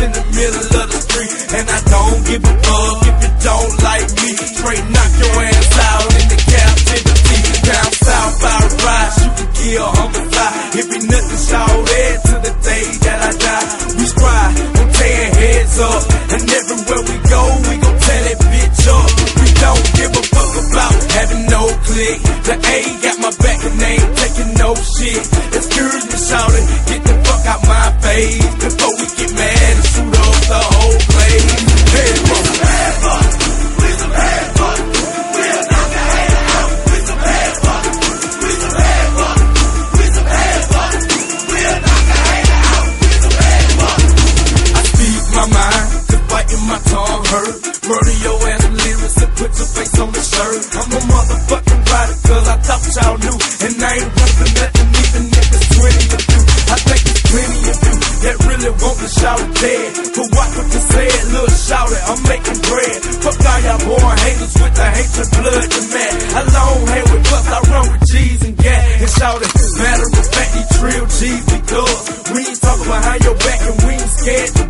in the middle of the street. And I don't give a fuck if you don't like me. Straight knock your ass out in the captivity. Down south, I rise, you can kill on the fly. It be nothing shout add to the day that I die. We strive, we tearing heads up. And everywhere we go, we gon' tear that bitch up. We don't give a fuck about having no click. The A got my back and they ain't taking no shit. Excuse me, shouting, get the fuck out my face. I'm. Murder your ass with lyrics and put your face on the shirt. I'm a motherfucking rider, I thought y'all knew. And I ain't nothing, nothing, even niggas 20 of you. I think it's 20 of you that really want to shout it dead. But watch what you say, little shout it, I'm making bread. Fuck all y'all born haters with the hatred, blood, to mad. I long hair with buff, I run with G's and gas. And shout it, matter of fact, these real G's, we. We ain't talking behind your back and we ain't scared